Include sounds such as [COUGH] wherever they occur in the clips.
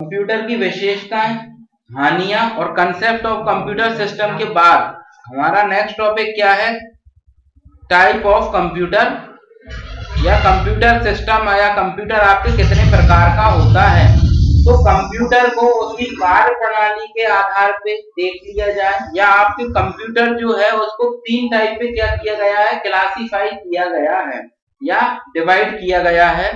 Computer की विशेषताएँ, हानिया और कंसेप्ट ऑफ़ कंप्यूटर सिस्टम के बाद, हमारा नेक्स्ट टॉपिक क्या है? टाइप ऑफ़ कंप्यूटर या कंप्यूटर सिस्टम या कंप्यूटर आपके कितने प्रकार का होता है? तो कंप्यूटर को उसकी कार्य प्रणाली के आधार पे देख लिया जाए, या आपके कंप्यूटर जो है उसको तीन टाइप पे क्या किया गया है? क्लासीफाई किया गया है, या डिवाइड किया गया है।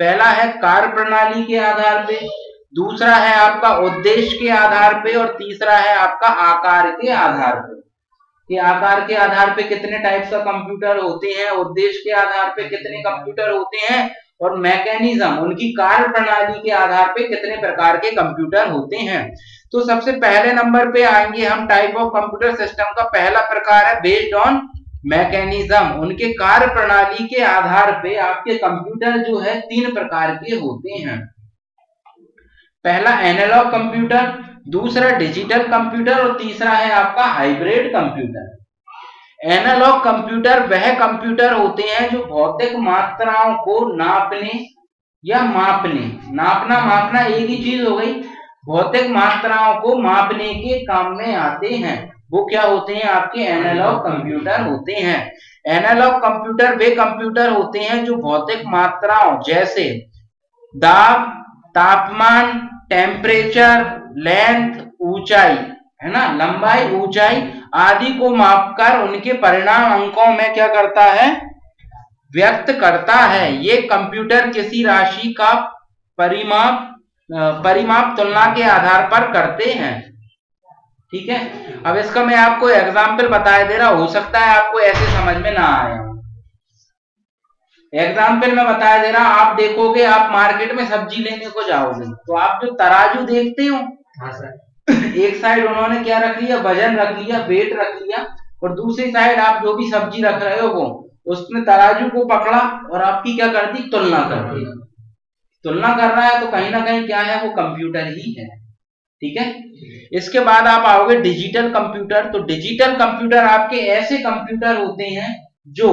पहला है कार्य प्रणाली के आधार पे दूसरा है आपका उद्देश्य के आधार पे और तीसरा है आपका आकार के आधार पे। कि आकार के आधार पे कितने टाइप्स का कंप्यूटर होते हैं, उद्देश्य के आधार पे कितने कंप्यूटर होते हैं और मैकेनिज्म उनकी कार्य प्रणाली के आधार पे कितने प्रकार के कंप्यूटर होते हैं। तो सबसे पहले नंबर पे आएँगे हम टाइप ऑफ़ कंप्यूटर सिस्टम का पहला प्रकार है बेस्ड ऑन मैकेनिज्म उनके कार्य प्रणाली के आधार पे आपके कंप्यूटर जो है तीन प्रकार के होते हैं। पहला एनालॉग कंप्यूटर दूसरा डिजिटल कंप्यूटर और तीसरा है आपका हाइब्रिड कंप्यूटर एनालॉग कंप्यूटर वह कंप्यूटर होते हैं जो भौतिक मात्राओं को नापने या मापने। नापना, मापना एक ही चीज़ हो गई। भौतिक मात्राओं को मापने के काम में आते हैं। वो क्या होते हैं? आपके एनालॉग कंप्यूटर होते हैं। एनालॉग कंप्यूटर वे कंप्यूटर होते हैं जो भौतिक मात्राओं जैसे दाब तापमान टेम्परेचर लेंथ ऊंचाई, है ना? लंबाई, ऊंचाई आदि को मापकर उनके परिणाम अंकों में क्या करता है? व्यक्त करता है। ये कंप्यूटर किसी राशि का परिमाप परिमाप तुलना के आधार पर करते हैं। ठीक है? अब इसका मैं आपको एग्ज़ाम्पल बताया दे रहा हो सकता है आपको ऐसे समझ में ना आए। एग्ज़ाम्पल में बताया दे रहा आप देखोगे आप मार्केट में सब्ज़ी लेने को जाओगे तो आप जो तराजू देखते हो हाँ सर। एक साइड उन्होंने क्या रख लिया वज़न रख लिया वेट रख लिया और दूसरी साइड आप जो भी सब्ज़ी रख रहे हो वो उसने तराजू को पकड़ा और आपकी क्या कर दी तुलना कर दी। तुलना कर रहा है तो कहीं ना कहीं क्या है वो कंप्यूटर ही है। ठीक है? इसके बाद आप आओगे डिजिटल कंप्यूटर तो डिजिटल कंप्यूटर आपके ऐसे कंप्यूटर होते हैं जो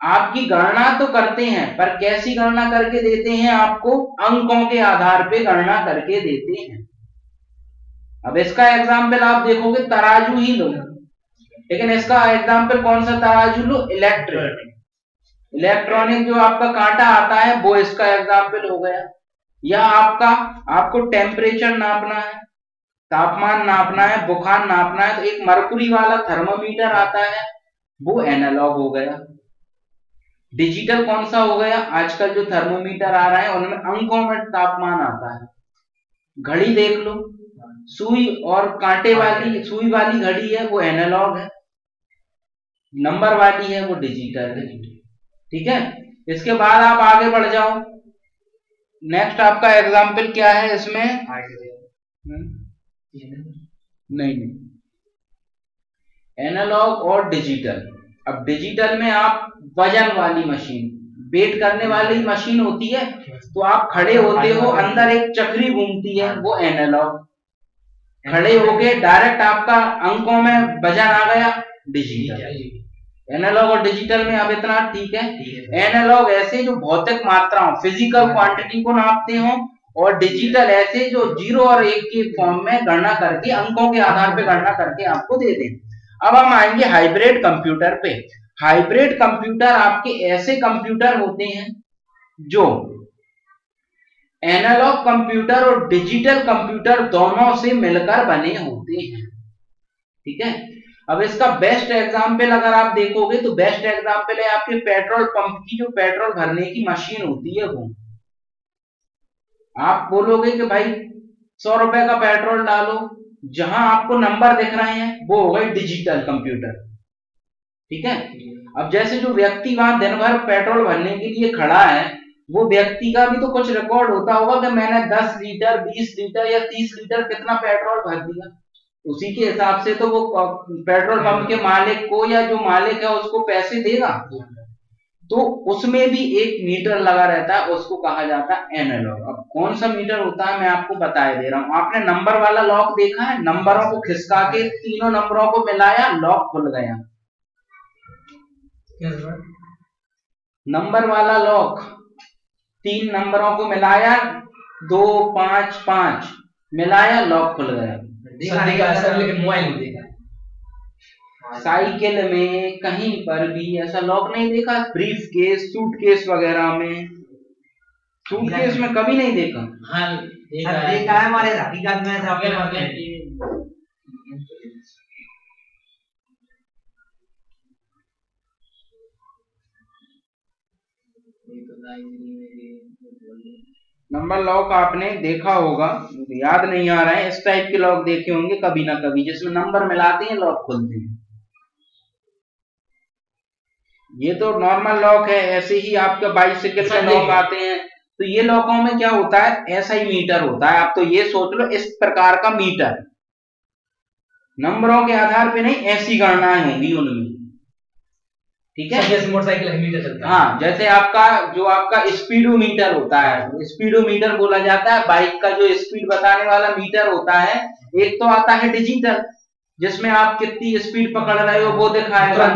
आपकी गणना तो करते हैं, पर कैसी गणना करके देते हैं आपको? अंकों के आधार पे गणना करके देते हैं। अब इसका एग्ज़ाम्पल आप देखोगे, तराजू ही लो। लेकिन इसका एग्ज़ाम्पल कौन सा? तराजू लो इलेक्ट्रॉनिक इलेक्ट्रॉनिक जो आपका कांटा आता है, वो इसका एग्ज़ाम्पल हो गया। या आपका, आपको टेम्परेचर नापना है, तापमान नापना है, बुखार नापना है तो एक मरकुरी वाला थर्मोमीटर आता है, वो एनालॉग हो गया। डिजिटल कौन सा हो गया? आजकल जो थर्मोमीटर आ रहा है उनमें अंकों में तापमान आता है। घड़ी देख लो। सुई और कांटे वाली सुई वाली घड़ी है वो एनालॉग है। नंबर वाली है वो डिजिटल है। ठीक है? इसके बाद आप आगे बढ़ जाओ। नेक्स्ट आपका एग्ज़ाम्पल क्या है इसमें? हम्म? नहीं नहीं। एनालॉग और डिजिटल अब डिजिटल में आप वज़न वाली मशीन वेट करने वाली मशीन होती है तो आप खड़े होते हो, अंदर एक चक्री घूमती है, वो एनालॉग खड़े होके डायरेक्ट आपका अंकों में वज़न आ गया डिजिटल एनालॉग और डिजिटल में अब इतना ठीक है. एनालॉग ऐसे जो भौतिक मात्राओं फ़िज़िकल क्वांटिटी को नापते हो और डिजिटल ऐसे जो ज़ीरो और एक के फॉर्म में गणना करके, अंकों के आधार पर गणना करके आपको दे दें अब हम आएँगे हाइब्रिड कंप्यूटर पे। हाइब्रिड कंप्यूटर आपके ऐसे कंप्यूटर होते हैं जो एनालॉग कंप्यूटर और डिजिटल कंप्यूटर दोनों से मिलकर बने होते हैं। ठीक है? अब इसका बेस्ट एग्ज़ाम्पल अगर आप देखोगे तो बेस्ट एग्ज़ाम्पल है आपके पेट्रोल पंप की, जो पेट्रोल भरने की मशीन होती है वो। आप बोलोगे कि भाई सौ रुपए का पेट्रोल डालो जहाँ आपको नंबर दिख रहे हैं, वो हो गए डिजिटल कंप्यूटर। ठीक है? अब जैसे जो व्यक्ति वहाँ दिन भर पेट्रोल भरने के लिए खड़ा है, वो व्यक्ति का भी तो कुछ रिकॉर्ड होता होगा कि मैंने 10 लीटर 20 लीटर या 30 लीटर कितना पेट्रोल भर दिया। उसी के हिसाब से तो वो पेट्रोल पंप के मालिक को या जो मालिक है उसको पैसे देगा। तो उसमें भी एक मीटर लगा रहता है उसको कहा जाता है एनालॉग। अब कौन सा मीटर होता है मैं आपको बताए दे रहा हूँ। आपने नंबर वाला लॉक देखा है? नंबरों को खिसका के तीनों नंबरों को मिलाया लॉक खुल गया। नंबर वाला लॉक तीन नंबरों को मिलाया दो पाँच पाँच मिलाया लॉक खुल गया। देखा देखा सर लेकिन मोबाइल साइकिल में कहीं पर भी ऐसा लॉक नहीं देखा? ब्रीफ केस सूटकेस वगैरह में? सूटकेस में कभी नहीं देखा? हाँ देखा है देखा है हमारे हकीकत में सब नंबर लॉक आपने देखा होगा याद नहीं आ रहा है इस टाइप के लॉक देखे होंगे कभी ना कभी जिसमें नंबर मिलाते हैं लॉक खोलते हैं। ये तो नॉर्मल लॉक है ऐसे ही आपके बाइसिकल के लॉक आते हैं। तो ये लॉकों में क्या होता है? ऐसा ही मीटर होता है। आप तो ये सोच लो इस प्रकार का मीटर नंबरों के आधार पे नहीं ऐसी गणनाएँ होंगी उनमें। ठीक है? जैसे मोटरसाइकिल मीटर चलता है। हाँ जैसे आपका जो आपका स्पीडोमीटर होता है स्पीडोमीटर बोला जाता है। बाइक का जो स्पीड बताने वाला मीटर होता है एक तो आता है डिजिटल जिसमें आप कितनी स्पीड पकड़ रहे हो वो दिखाएगा।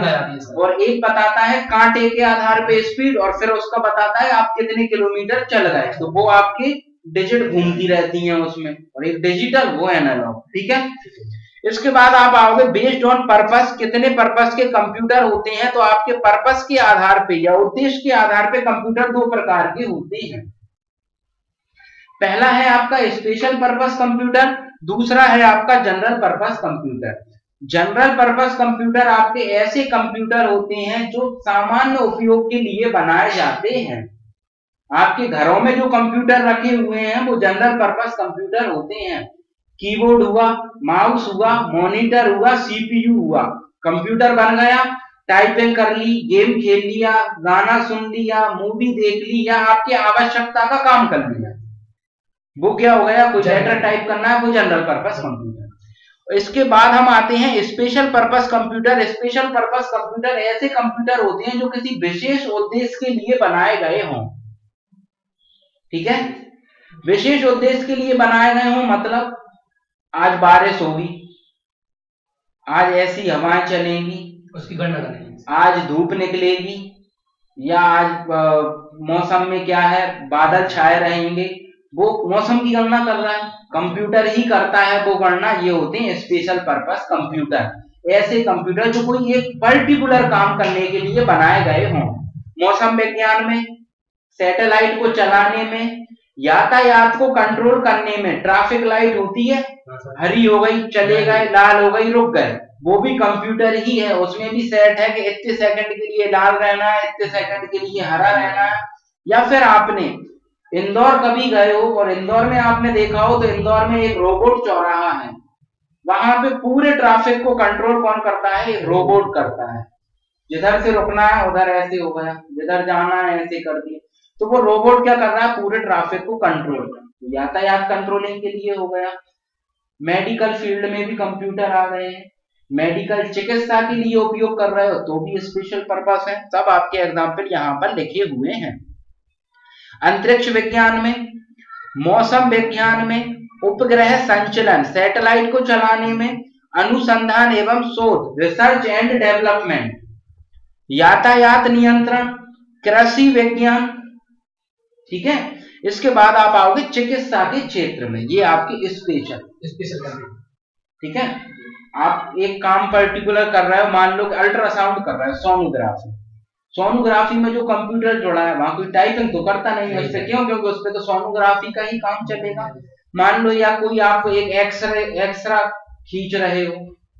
और एक बताता है कांटे के आधार पे स्पीड और फिर उसका बताता है आप कितने किलोमीटर चल गए। तो वो आपकी डिजिट घूमती रहती हैं उसमें। और एक डिजिटल वो एनालॉग ठीक है? इसके बाद आप आओगे बेस्ड ऑन पर्पस कितने पर्पस के कंप्यूटर होते हैं तो आपके पर्पस के आधार पे या उद्देश्य के आधार पे कंप्यूटर दो प्रकार के होते हैं। पहला है आपका स्पेशल पर्पस कंप्यूटर दूसरा है आपका general purpose computer general purpose computer आपके ऐसे कंप्यूटर होते हैं जो सामान्य उपयोग के लिए बनाए जाते हैं। आपके घरों में जो कंप्यूटर रखे हुए हैं, वो जनरल पर्पज कंप्यूटर होते हैं। कीबोर्ड हुआ माउस हुआ मॉनिटर हुआ सीपीयू हुआ। कंप्यूटर बन गया टाइपिंग कर ली गेम खेल लिया, गाना सुन लिया मूवी देख ली, या आपकी आवश्यकता का काम कर लिया। वो क्या हो गया? कुछ लेटर टाइप करना है वो जनरल पर्पस कंप्यूटर इसके बाद हम आते हैं special purpose computer special purpose computer ऐसे कंप्यूटर होते हैं जो किसी विशेष उद्देश्य के लिए बनाए गए हों। ठीक है? विशेष उद्देश्य के लिए बनाए गए हों मतलब आज बारिश होगी आज ऐसी हवाएँ चलेंगी उसकी गणना करेंगे आज धूप निकलेगी या आज मौसम में क्या है? बादल छाए रहेंगे वो मौसम की गणना कर रहा है, कंप्यूटर ही करता है वो गणना, ये होते हैं स्पेशल पर्पस कंप्यूटर ऐसे कंप्यूटर जो कोई एक पर्टिकुलर काम करने के लिए बनाए गए हों। मौसम विज्ञान में सैटेलाइट को चलाने में, यातायात को कंट्रोल करने में ट्रैफ़िक लाइट होती है, हरी हो गई, चले गए, लाल हो गई, रुक गए। वो भी कंप्यूटर ही है, उसमें भी सेट है कि इतने सेकंड के लिए लाल रहना है, इतने सेकंड के लिए हरा रहना है, या फिर आपने इंदौर कभी गए हो और इंदौर में आपने देखा हो तो इंदौर में एक रोबोट चौराहा है। वहाँ पे पूरे ट्रैफ़िक को कंट्रोल कौन करता है? रोबोट करता है। जिधर से रुकना है, उधर ऐसे हो गया। जिधर जाना है, ऐसे कर दिया। तो वो रोबोट क्या कर रहा है? पूरे ट्रैफ़िक को कंट्रोल तो यातायात कंट्रोलिंग के लिए हो गया। मेडिकल फ़ील्ड में भी कंप्यूटर आ गए हैं। मेडिकल चिकित्सा के लिए उपयोग कर रहे हो तो भी स्पेशल पर्पस है। सब आपके एग्ज़ाम्पल यहाँ पर लिखे हुए हैं। अंतरिक्ष विज्ञान में, मौसम विज्ञान में, उपग्रह संचलन, सैटेलाइट को चलाने में, अनुसंधान एवं शोध रिसर्च एंड डेवलपमेंट यातायात नियंत्रण, कृषि विज्ञान, ठीक है? इसके बाद आप आओगे चिकित्सा के क्षेत्र में, ये आपकी स्पेशल स्पेशल ठीक है? आप एक काम पर्टिकुलर कर रहे हो, मान लो अल्ट्रासाउंड कर रहे हो सोनोग्राफी सोनोग्राफी में जो कंप्यूटर जुड़ा है वहाँ कोई टाइपिंग तो करता नहीं है उससे क्यों? क्योंकि उसपे तो सोनोग्राफी का ही काम चलेगा। मान लो या कोई आपको एक एक्सरे एक्सरा खींच रहे हो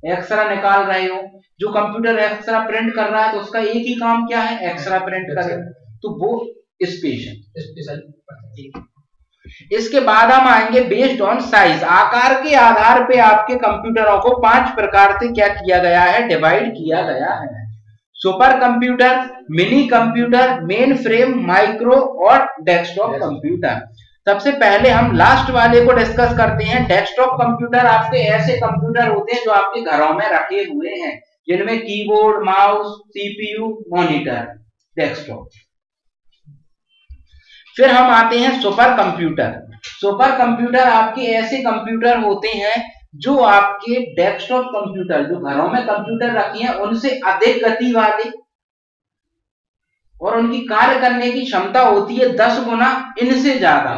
एक्सरा निकाल रहे हो जो कंप्यूटर एक्सरा प्रिंट कर रहा है तो उसका एक ही काम क्या है? एक्सरा प्रिंट करे। तो वो स्पेशल। स्पेशल इसके बाद हम आएँगे बेस्ड ऑन साइज़ आकार के आधार पे आपके कंप्यूटरों को पाँच प्रकार से क्या किया गया है? डिवाइड किया गया है। Super computer mini computer mainframe micro और डेस्कटॉप कंप्यूटर। सबसे पहले हम लास्ट वाले को डिस्कस करते हैं। डेस्कटॉप कंप्यूटर आपके ऐसे कंप्यूटर होते हैं जो आपके घरों में रखे हुए हैं जिनमें keyboard mouse CPU monitor desktop फिर हम आते हैं सुपर कंप्यूटर। सुपर कंप्यूटर आपके ऐसे कंप्यूटर होते हैं जो आपके डेस्कटॉप कंप्यूटर जो घरों में कंप्यूटर रखी हैं, उनसे अधिक गति वाले और उनकी कार्य करने की क्षमता होती है दस गुना इनसे ज़्यादा।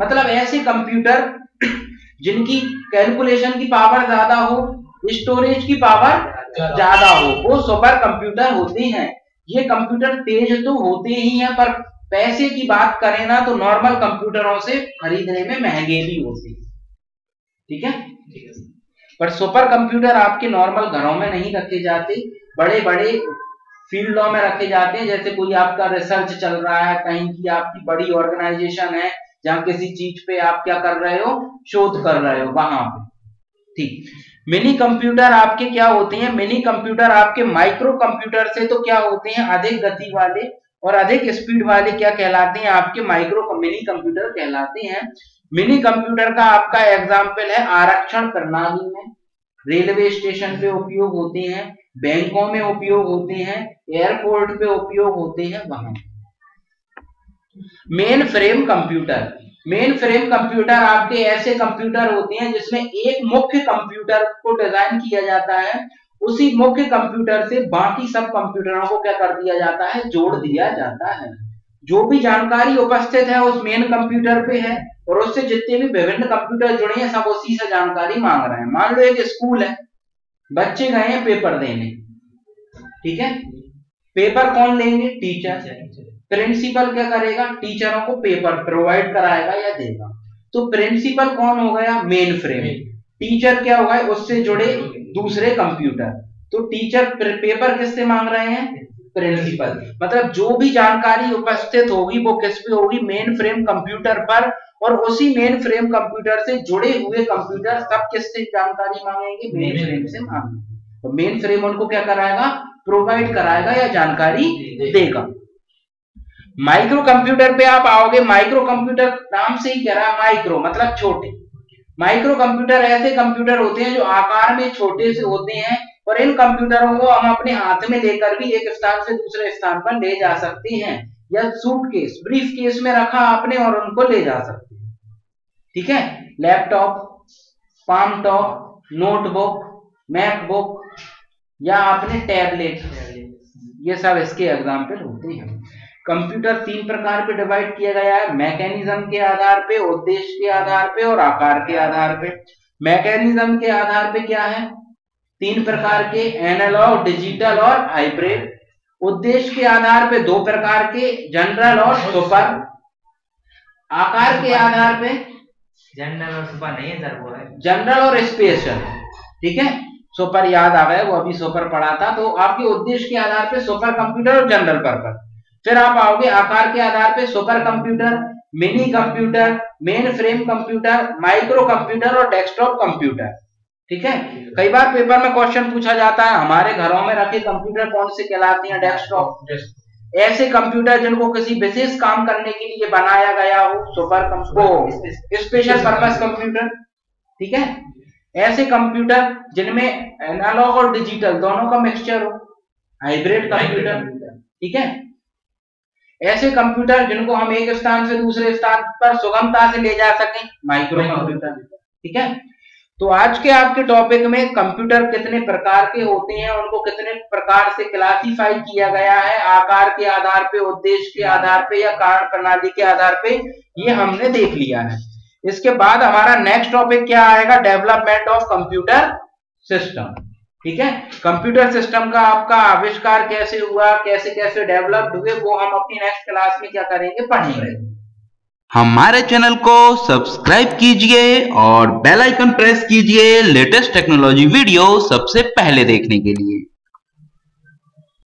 मतलब ऐसे कंप्यूटर [CLEARS THROAT] जिनकी कैलकुलेशन की पावर ज़्यादा हो स्टोरेज की पावर ज़्यादा हो, वो सुपर कंप्यूटर होते हैं। ये कंप्यूटर तेज तो होते ही हैं, पर पैसे की बात करें ना तो नॉर्मल कंप्यूटरों से खरीदने में महँगे भी होते हैं। ठीक है? पर सुपर कंप्यूटर आपके नॉर्मल घरों में नहीं रखे जाते बड़े बड़े फील्डों में रखे जाते हैं, जैसे कोई आपका रिसर्च चल रहा है, कहीं की आपकी बड़ी ऑर्गेनाइजेशन है, जहाँ किसी चीज़ पे आप क्या कर रहे हो, शोध कर रहे हो, वहाँ पे। ठीक। मिनी कंप्यूटर आपके क्या होते हैं? मिनी कंप्यूटर आपके माइक्रो कंप्यूटर से तो क्या होते हैं? अधिक गति वाले और अधिक स्पीड वाले क्या कहलाते हैं? आपके माइक्रो मिनी कंप्यूटर कहलाते हैं। मिनी कंप्यूटर का आपका एग्ज़ाम्पल है, आरक्षण प्रणाली में। रेलवे स्टेशन पे उपयोग होते हैं, बैंकों में उपयोग होते हैं, एयरपोर्ट पे उपयोग होते हैं, वहाँ। Mainframe computer. Main frame computer आपके ऐसे कंप्यूटर होते हैं जिसमें एक मुख्य कंप्यूटर को डिज़ाइन किया जाता है, उसी मुख्य कंप्यूटर से बाकी सब कंप्यूटरों को क्या कर दिया जाता है? जोड़ दिया जाता है। जो भी जानकारी उपस्थित है उस मेन कंप्यूटर पे है और उससे जितने भी विभिन्न कंप्यूटर जुड़े हैं सब उसी से जानकारी मांग रहे हैं। मान लो एक स्कूल है बच्चे गए हैं पेपर देने। ठीक है? पेपर कौन लेंगे? टीचर प्रिंसिपल क्या करेगा? टीचरों को पेपर प्रोवाइड कराएगा या देगा। तो प्रिंसिपल कौन हो गया? मेन फ्रेम टीचर क्या होगा उससे जुड़े दूसरे कंप्यूटर तो टीचर पेपर किससे मांग रहे हैं? प्रिंसिपल मतलब जो भी जानकारी उपस्थित होगी वो किस पे होगी मेन फ्रेम कंप्यूटर पर और उसी मेन फ्रेम कंप्यूटर से जुड़े हुए कंप्यूटर सब किससे जानकारी मांगेंगे? मेन फ्रेम से मांगेंगे। तो मेन फ्रेम उनको क्या कराएगा? प्रोवाइड कराएगा या जानकारी देगा। माइक्रो कंप्यूटर पे आप आओगे माइक्रो कंप्यूटर नाम से ही कह रहा है माइक्रो मतलब छोटे। माइक्रो कंप्यूटर ऐसे कंप्यूटर होते हैं जो आकार में छोटे से होते हैं और इन कंप्यूटरों को हम अपने हाथ में लेकर भी एक स्थान से दूसरे स्थान पर ले जा सकते हैं। या सूटकेस ब्रीफ केस में रखा आपने और उनको ले जा सकते हैं। ठीक है? Laptop palmtop notebook MacBook या आपने टैबलेट ये सब इसके एग्ज़ाम्पल होते हैं। कंप्यूटर तीन प्रकार पे डिवाइड किया गया है। मैकेनिज्म के आधार पे, उद्देश्य के आधार पे और आकार के आधार पे। मैकेनिज्म के आधार पे क्या है? तीन प्रकार के एनालॉग डिजिटल और हाइब्रिड। उद्देश्य के आधार पे दो प्रकार के जनरल और सुपर। आकार के आधार पे जनरल और सुपर नहीं है सर वो है। जनरल और स्पेशल। ठीक है? सुपर याद आ गया वो अभी सुपर पढ़ा था। तो आपके उद्देश्य के आधार पे सुपर कंप्यूटर और जनरल पर्पज फिर आप आओगे आकार के आधार पे supercomputer minicomputer mainframe computer microcomputer और डेस्कटॉप कंप्यूटर। ठीक है? कई बार पेपर में क्वेश्चन पूछा जाता है हमारे घरों में रखे कंप्यूटर कौन से कहलाते हैं? डेस्कटॉप ऐसे कंप्यूटर जिनको किसी विशेष काम करने के लिए बनाया गया हो supercomputer special purpose computer ठीक है? ऐसे कंप्यूटर जिनमें एनालॉग और डिजिटल दोनों का मिक्सचर हो हाइब्रिड कंप्यूटर ठीक है? ऐसे कंप्यूटर जिनको हम एक स्थान से दूसरे स्थान पर सुगमता से ले जा सकें माइक्रो कंप्यूटर ठीक है? तो आज के आपके टॉपिक में कंप्यूटर कितने प्रकार के होते हैं, उनको कितने प्रकार से क्लासिफाई किया गया है, आकार के आधार पे, उद्देश्य के आधार पे या कारण प्रणाली के आधार पे, ये हमने देख लिया है। इसके बाद हमारा नेक्स्ट टॉपिक क्या आएगा? डेवलपमेंट ऑफ़ कंप्यूटर सिस्टम ठीक है? कंप्यूटर सिस्टम का आपका आविष्कार कैसे हुआ कैसे कैसे डेवलप हुए, वो हम अपनी नेक्स्ट क्लास में क्या करेंगे, पढ़ेंगे। हमारे चैनल को सब्सक्राइब कीजिए और बेल आइकन प्रेस कीजिए लेटेस्ट टेक्नोलॉजी वीडियो सबसे पहले देखने के लिए।